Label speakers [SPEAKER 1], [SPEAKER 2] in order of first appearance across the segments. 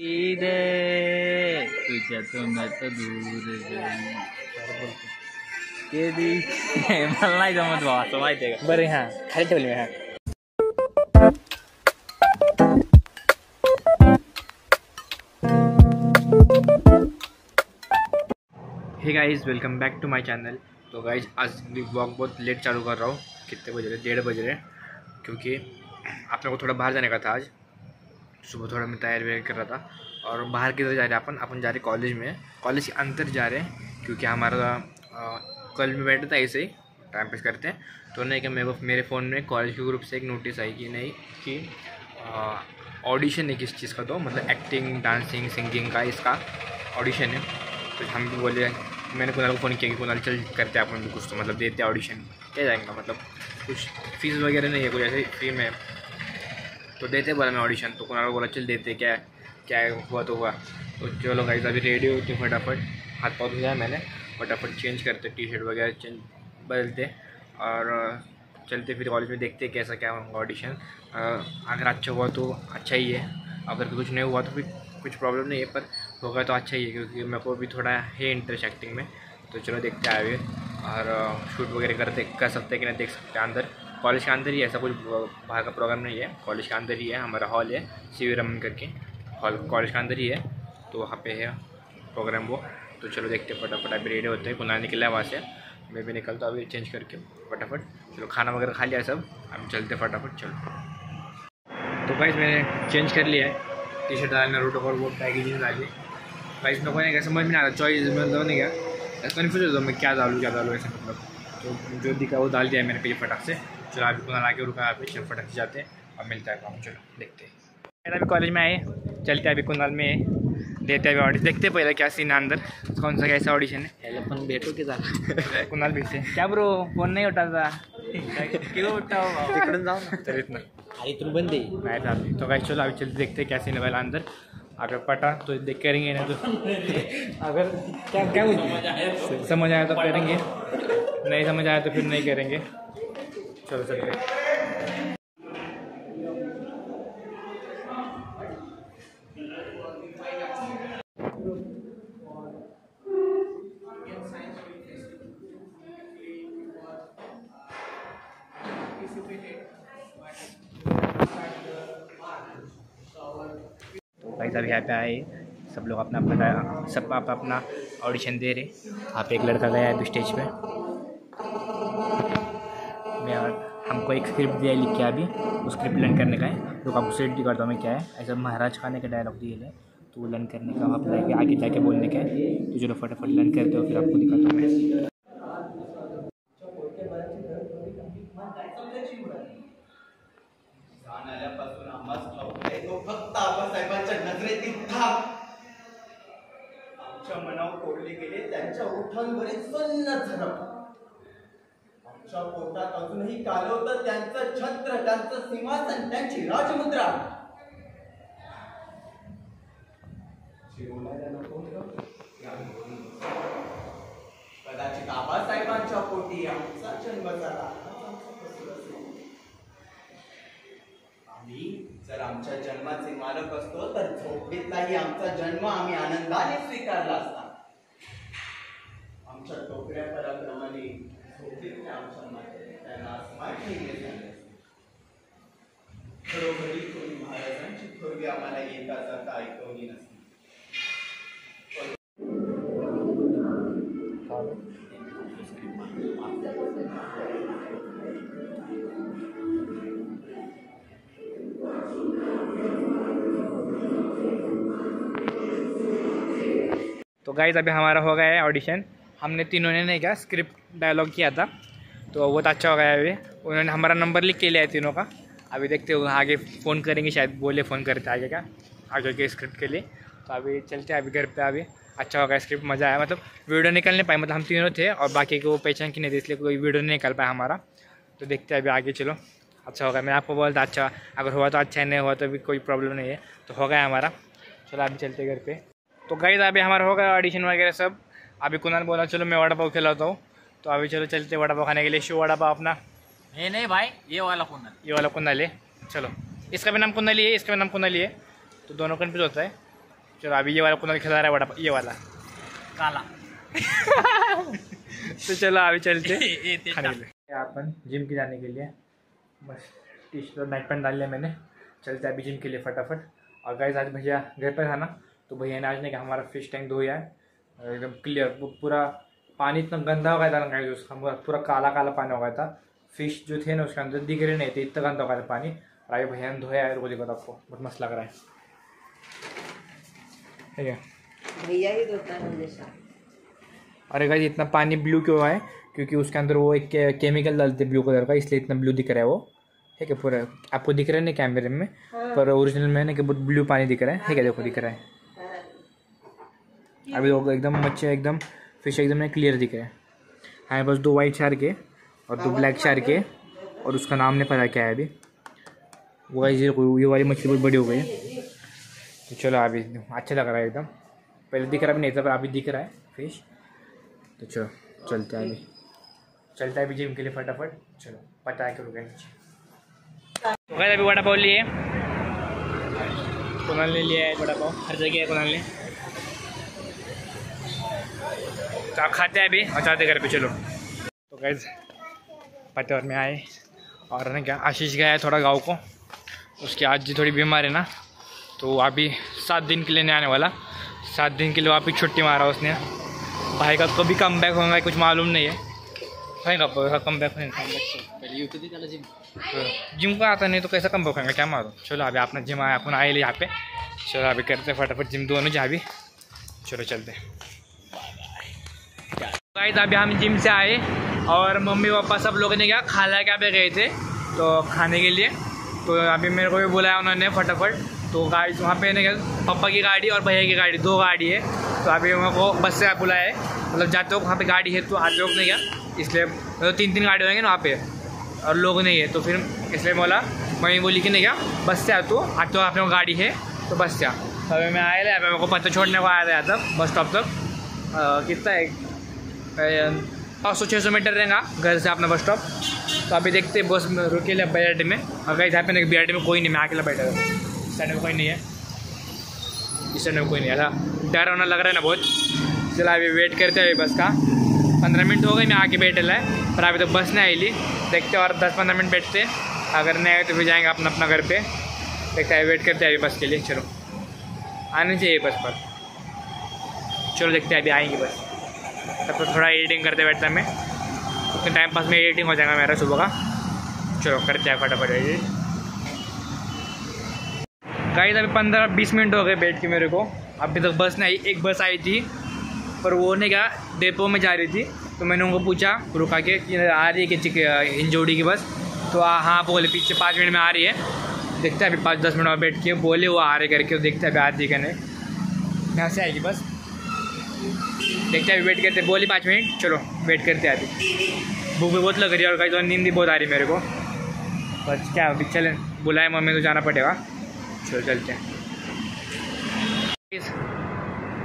[SPEAKER 1] रे तुझ्या तोंडात दूर जाई केली मला नाही जमत असं माहिती आहे का
[SPEAKER 2] बरं हाँ खाली ठेवली मी हाँ। Hey guys welcome back to my channel तो गाइस आज ब्लॉग बहुत लेट चालू कर रहा हूँ। कितने बज रहे डेढ़ बज रहे क्योंकि आप लोगों को थोड़ा बाहर जाने का था आज। सुबह थोड़ा मैं तैयार वैयार कर रहा था और बाहर किधर जा रहे हैं अपन अपन जा रहे कॉलेज में। कॉलेज के अंदर जा रहे हैं, क्योंकि हमारा कल में बैठे था ऐसे ही टाइम पास करते हैं। तो नहीं कि मेरे मेरे फ़ोन में कॉलेज के ग्रुप से एक नोटिस आई कि नहीं, कि ऑडिशन है किस चीज़ का तो मतलब एक्टिंग डांसिंग सिंगिंग का इसका ऑडिशन है। तो हम भी बोले, मैंने कुणाल को फ़ोन किया कि कुणाल चल करते हैं, अपन भी कुछ तो मतलब देते ऑडिशन क्या जाएगा मतलब कुछ फ़ीस वगैरह नहीं है, कुछ ऐसे फ्री में। तो देते बोला मैं ऑडिशन तो कुणाल को बोला, चल देते, क्या क्या हुआ तो हुआ. तो चलो गाइस अभी रेडी होते फटाफट हाथ पाँव धोया मैंने, फटाफट चेंज करते टी शर्ट वगैरह चेंज बदलते और चलते फिर कॉलेज में देखते कैसा क्या होगा ऑडिशन अगर अच्छा हुआ तो अच्छा ही है, अगर कुछ नहीं हुआ तो फिर कुछ प्रॉब्लम नहीं है, पर होगा तो अच्छा ही है, क्योंकि मेरे को भी थोड़ा है इंटरेस्ट एक्टिंग में। तो चलो देखते हैं आगे और शूट वगैरह करते, कर सकते कि नहीं देख सकते अंदर। कॉलेज के अंदर ही ऐसा कुछ बाहर का प्रोग्राम नहीं है। कॉलेज के अंदर ही है, हमारा हॉल है सी रमन करके। हॉल कॉलेज के अंदर ही है तो वहाँ पे है प्रोग्राम वो। तो चलो देखते हैं, फटाफट अभी रेडी होते हैं। कुना निकला है वहाँ से। मैं भी निकलता हूँ, अभी चेंज करके। फटाफट। चलो, खाना वगैरह खा लिया सब। अब चलते फटाफट, चलो। तो भाई मैंने चेंज कर लिया है। टी शर्ट डालना रूट और वो पैकेजिंग डाली भाई मेरे को नहीं, समझ में आ रहा। चॉइस मतलब नहीं क्या कन्फ्यूज़ होता मैं, क्या डालूँ क्या डालूँ, ऐसे मतलब। तो जो दिखा वो डाल दिया मैंने पे फटाक से। चलो अभी कुना ला के रुका यहाँ पे फटाक से जाते हैं अब मिलता है काम। चलो देखते हैं। अभी कॉलेज में आए चलते अभी कुनाल में देते अभी ऑडिशन देखते हैं पहले क्या सीन है अंदर कौन सा कैसा ऑडिशन है।
[SPEAKER 1] याला पण भेटू की झाला
[SPEAKER 2] कुणाल भेटते
[SPEAKER 1] क्या ब्रो फ़ोन नाही उठायचा किलो उठाव भाऊ
[SPEAKER 2] तिकडून जाऊ ना। तर इथनं
[SPEAKER 1] अरे तुला बंद
[SPEAKER 2] नहीं था तो गाइस चलो अभी चलते देखते हैं क्या सीन है पहला अंदर। अगर पटा तो देख करेंगे ना तो। अगर क्या क्या बोलते समझ आया तो करेंगे। नहीं समझ आया तो फिर नहीं करेंगे। चलो चलते तो भाई साहब, यहाँ पे आए। सब लोग अपना अपना सब आप अपना ऑडिशन दे रहे। आप एक लड़का गया है स्टेज पे। हमको एक स्क्रिप्ट दिया है लिख के अभी वो स्क्रिप्ट लर्न करने का है। तो आपको सेट भी करता हूँ मैं क्या है। ऐसा महाराज खाने का डायलॉग दिए है तो लर्न करने का वहाँ पर आगे जाके बोलने का है। तो चलो फटाफट लर्न करते हो फिर आपको दिखाता हूँ मैं।
[SPEAKER 3] फक्त आबासाहेबांच्या नजरेतील धाक आमच्या मनावर कोरले गेले आमच्या पोटात अजूनही कालवतं त्यांचं छत्र त्यांचं सिंहासन त्यांची राजमुद्रा. कदाचित आबासाहेबांच्या पोटी आमचा जन्म झाला. आम्ही जर आमच्या जन्माचे मालक असतो तर झोपडीतलाही आमचा जन्म आम्ही आनंदाने स्वीकारला असता
[SPEAKER 2] तो गाइज़ अभी हमारा हो गया है ऑडिशन हमने तीनों ने नहीं क्या स्क्रिप्ट डायलॉग किया था। तो बहुत अच्छा हो गया अभी। उन्होंने हमारा नंबर लिख के लिया है तीनों का। अभी देखते हो, आगे फ़ोन करेंगे, शायद बोले फ़ोन करते आगे का, आगे के स्क्रिप्ट के लिए। तो अभी चलते हैं अभी घर पे अभी। अच्छा होगा स्क्रिप्ट मज़ा आया। मतलब वीडियो निकल नहीं पाए मतलब हम तीनों थे और बाकी को पहचान की नहीं थी, इसलिए कोई वीडियो नहीं निकल पाया हमारा। तो देखते हैं अभी आगे, चलो। अच्छा होगा मैं आपको बोलता अच्छा अगर हुआ तो अच्छा नहीं हुआ तो भी कोई प्रॉब्लम नहीं है। तो हो गया हमारा। चलो अभी चलते घर पर तो गई अभी हमारा हो गया ऑडिशन वगैरह सब। अभी कुनाल बोला, चलो मैं वड़ा पाव खिलाता हूँ। तो अभी चलो चलते वड़ा पाव खाने के लिए। शो वड़ा पाव अपना।
[SPEAKER 1] हे नाही भाई ये वाला फ़ोन
[SPEAKER 2] ये वाला कुंदाली है चलो। इसका भी नाम कुंदाली है इसका भी नाम कुंदाली है। तो दोनों कन्फ्यूज़ होता है। चलो अभी ये वाला कुनाल खिला रहा है वड़ा ये वाला।
[SPEAKER 1] काला।
[SPEAKER 2] तो चलो अभी चलते।
[SPEAKER 1] ए, ए,
[SPEAKER 2] खाने के। लिए। अपन जिम के जाने के लिए बस टी शर्ट और नाइट पैंट डाल लिया मैंने। चलते अभी जिम के लिए फटाफट। और गाइस आज भैया घर पर था ना तो भैया ने आज ने कहा हमारा फ़िश टैंक धोया है एकदम क्लियर पूरा पानी इतना गंदा हो गया था ना गाइस उसका पूरा काला काला पानी हो गया था। फ़िश जो थे ना उसके अंदर दिख रहे नहीं थे इतना गंदा हो गया पानी। और अभी भैया ने धोया है देखो तो आपको बहुत मस्त लग रहा है। ठीक है।
[SPEAKER 4] भैया ही धोता है हमेशा
[SPEAKER 2] इतना पानी ब्लू क्यों है? क्योंकि उसके अंदर वो एक के, केमिकल डालते ब्लू कलर का इसलिए इतना ब्लू दिख रहा है वो। ठीक है पूरा आपको दिख रहा है ना कैमरे में? पर ओरिजिनल में ना कि बहुत ब्लू पानी दिख रहा है। ठीक है देखो दिख रहा है। अभी लोग एकदम मच्छे एकदम फ़िश एकदम क्लियर दिख रहा है। हाँ बस दो वाइट शार्क है और दो ब्लैक शार्क है और उसका नाम नहीं पता क्या है अभी। वो ये ये वाली मछली बहुत बड़ी हो गई है। तो चलो अभी अच्छा लग रहा है एकदम। पहले दिख रहा भी नहीं था, पर अभी दिख रहा है फ़िश तो चलो, चलते हैं अभी। चलते हैं अभी जिम के लिए फटाफट। चलो, पता है क्यों नीचे तो गए अभी वड़ा पाव लिए। कुणाल ने लिया है वड़ा पाव। हर जगह है कुणाल ने। तो खाते हैं अभी, और घर पे, चलो। तो गैस पतौर में आए और ना क्या आशीष गया है थोड़ा गाँव को। उसकी आज जी थोड़ी बीमार है ना तो अभी सात दिन के लिए नहीं आने वाला। सात दिन के लिए वापिस छुट्टी मारा उसने। भाई का कभी कम बैक होगा कुछ मालूम नहीं है। भाई का कम बैक होगा जिम? को आता नहीं तो कैसा कम बैक होगा? क्या मारो चलो अभी अपना जिम आया अपन आए यहाँ पे। चलो अभी करते फटाफट जिम दोनों जा भी। चलो चलते गाइस अभी हम जिम से आए। और मम्मी पापा सब लोगों ने क्या खाला क्या पे गए थे? तो खाने के लिए। तो अभी मेरे को भी बुलाया उन्होंने फटाफट। तो गाड़ी वहाँ पे ना पापा की गाड़ी और भैया की गाड़ी, दो गाड़ी है। तो अभी मेरे को बस से बुलाया है। मतलब जाते हो वहाँ पे गाड़ी है तो आते हो नहीं क्या? इसलिए तो तीन तीन गाड़ी होंगे ना वहाँ पे। और लोग नहीं है। तो फिर इसलिए बोला, मम्मी बोली कि नहीं क्या, बस से आ तो। आते हो अपने गाड़ी है तो बस से तो अभी मैं आया मेरे को पता छोड़ने को आया था बस स्टॉप तक। कितना है? पाँच सौ छः सौ मीटर रहेगा, घर से अपना बस स्टॉप तो अभी देखते बस रुके ले बी आर में। अगर यहाँ पे बी आर में कोई नहीं, मैं अकेला बैठा था इस साइड में कोई नहीं है। इस साइड में कोई नहीं है डर होना लग रहा है ना बहुत। चला अभी वेट करते हैं बस का। पंद्रह मिनट हो गए, मैं आके बैठे ला। है पर अभी तो बस नहीं आई ली। देखते और दस पंद्रह मिनट बैठते अगर नहीं आए तो फिर जाएँगे अपना अपना घर पे। देखते हैं वेट करते हैं अभी बस के लिए, चलो। आनी चाहिए बस पर। चलो देखते हैं, अभी आएँगे बस। तब तो थोड़ा एडिटिंग करते बैठता मैं उतने टाइम पास में एडिटिंग हो जाएगा मेरा सुबह का। चलो करते हैं फटाफट एडिट गाइस अभी पंद्रह बीस मिनट हो गए बैठ के मेरे को। अभी तक बस नहीं एक बस आई थी पर वो ने क्या डेपो में जा रही थी तो मैंने उनको पूछा रुका के कि आ रही है कि हिंजोड़ी की बस? तो आ, हाँ बोले पीछे पाँच मिनट में आ रही है। देखते हैं अभी पाँच दस मिनट और बैठ के बोले वो आ रहे करके देखते हैं अभी आती है कि नहीं। यहाँ से आएगी बस। देखते अभी वेट करते बोली पाँच मिनट। चलो वेट करते हैं अभी। भूख भी बहुत लग रही है और कहीं तो नींद भी बहुत आ रही मेरे को। बस क्या, अभी चलें। बुलाए मम्मी तो जाना पड़ेगा। चलो, चलते हैं।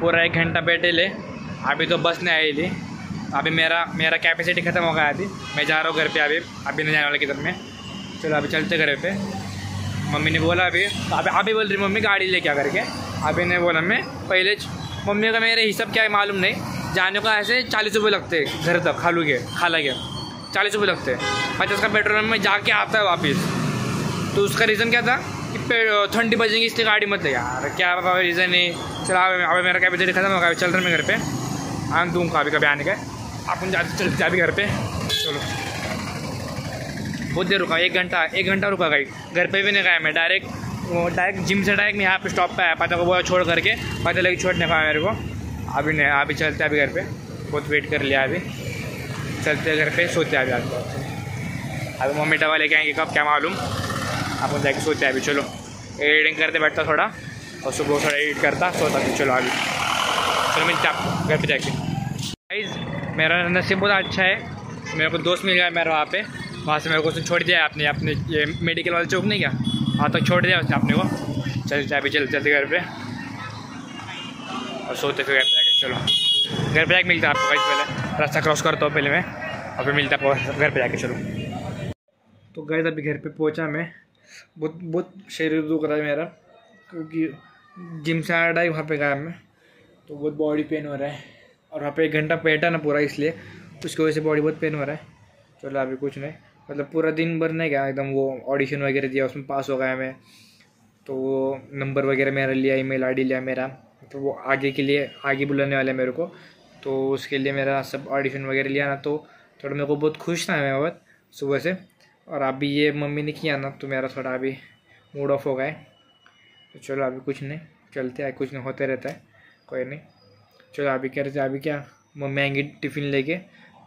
[SPEAKER 2] पूरा एक घंटा बैठे ले। अभी तो बस नहीं आई थी। अभी मेरा मेरा कैपेसिटी ख़त्म हो गया अभी। मैं जा रहा हूँ घर पे अभी। अभी नहीं जाने वाला किधर में। चलो, अभी चलते घर पे। मम्मी ने बोला अभी अभी अभी बोल रही मम्मी, गाड़ी लेके आ करके। अभी ने बोला मैं, पहले मम्मी का मेरे हिसाब क्या है मालूम नहीं। जाने को ऐसे चालीस रुपये लगते घर तक, खालू के, खाला के। चालीस रुपये लगते पचास का पेट्रोल में जाके आता है वापस। तो उसका रीज़न क्या था कि ठंडी बजेंगी, इसलिए गाड़ी मत ले। यार, क्या रीज़न है चला, अब मेरा कैपेसिटी खत्म हो गया चल रहा मैं घर पे। आन दूँ अभी कभी आने का। अपन जाते चलते अभी घर पे। चलो। बहुत देर रुका, एक घंटा एक घंटा रुका गई घर पे भी नहीं गया मैं डायरेक्ट डायरेक्ट जिम से डायरेक्ट यहाँ पे स्टॉप पे आया पता को बोला छोड़ करके पता लगे छोड़ने का मेरे को। अभी नहीं, अभी चलते अभी घर पे। बहुत वेट कर लिया अभी। चलते घर पे, सोते अभी आज। अभी मम्मी दवा लेके आएँगे, कब क्या मालूम। अपन जाके सोते अभी, चलो। एडिटिंग करते बैठता थोड़ा, और सुबह थोड़ा एडिट करता, सोता फिर चलो अभी। चलो, मिलते आप घर पर जाके। गाइस मेरा नसीब बहुत अच्छा है। मेरे को दोस्त मिल गया मेरा वहाँ पे। वहाँ से मेरे को छोड़ दिया आपने अपने ये मेडिकल वाले चौक नहीं क्या? वहाँ तक छोड़ दिया उसने अपने को। चलते अभी चल चलते घर पे। और सोते फिर घर पे जाके चलो। घर पे जाके मिलता है आपको गाइस पहले। रास्ता क्रॉस करता हूँ पहले मैं, और फिर मिलता है घर पे जाके, चलो। तो गए अभी घर पे पहुँचा मैं। बहुत बहुत शरीर दुख रहा है मेरा, क्योंकि जिम से आ रहा है वहाँ पे गया मैं। तो बहुत बॉडी पेन हो रहा है। और वहाँ पे एक घंटा बैठा ना पूरा, इसलिए उसकी वजह से बॉडी बहुत पेन हो रहा है। चलो, अभी कुछ नहीं। मतलब पूरा दिन भर नहीं गया, एकदम वो ऑडिशन वगैरह दिया, उसमें पास हो गया मैं। तो वो नंबर वगैरह मेरा लिया ईमेल आईडी लिया मेरा। तो वो आगे के लिए, आगे बुलाने वाले मेरे को। तो उसके लिए मेरा सब ऑडिशन वगैरह लिया ना तो थोड़ा मेरे को बहुत खुश था मैं बहुत सुबह से। और अभी ये मम्मी ने किया ना तो मेरा थोड़ा अभी मूड ऑफ़ हो गया है। तो चलो अभी कुछ नहीं, चलते हैं, कुछ नहीं, होते रहता है, कोई नहीं। चलो अभी क्या रहते अभी क्या, मम्मी आएँगी टिफ़िन लेके,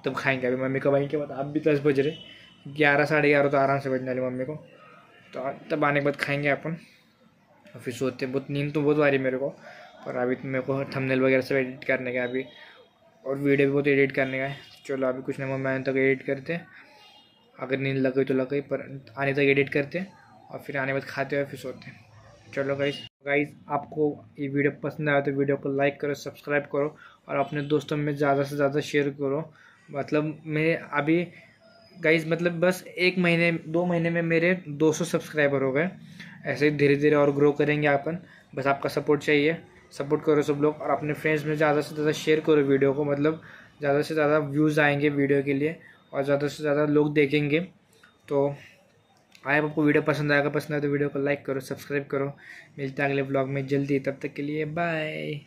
[SPEAKER 2] तब खाएँगे। अभी मम्मी कब आएँगे बाद अब भी दस बज रहे। ग्यारह, साढ़े ग्यारह तो आराम से बजने वाली मम्मी को। तो तब आने के बाद खाएँगे अपन। और फिर सोते बहुत नींद तो बहुत आ रही है मेरे को। पर अभी तो मेरे को थंबनेल वगैरह सब एडिट करने का अभी। और वीडियो भी बहुत एडिट करने का है। चलो अभी कुछ नहीं मम्मी आने तक एडिट करते अगर नींद लग गई तो लग गई, पर आने तक एडिट करते हैं। और फिर आने के बाद खाते हुए फिर सोते हैं। चलो गाइस गाइस आपको ये वीडियो पसंद आया तो वीडियो को लाइक करो सब्सक्राइब करो। और अपने दोस्तों में ज़्यादा से ज़्यादा शेयर करो। मतलब मैं अभी गाइस मतलब बस एक महीने, दो महीने में मेरे 200 सब्सक्राइबर हो गए। ऐसे ही धीरे धीरे और ग्रो करेंगे अपन। बस आपका सपोर्ट चाहिए। सपोर्ट करो सब लोग और अपने फ्रेंड्स में ज़्यादा से ज़्यादा शेयर करो वीडियो को। मतलब ज़्यादा से ज़्यादा व्यूज़ आएँगे वीडियो के लिए और ज़्यादा से ज़्यादा लोग देखेंगे। तो आए आपको वीडियो पसंद आएगा पसंद आए तो वीडियो को लाइक करो सब्सक्राइब करो। मिलते हैं अगले ब्लॉग में जल्दी। तब तक के लिए बाय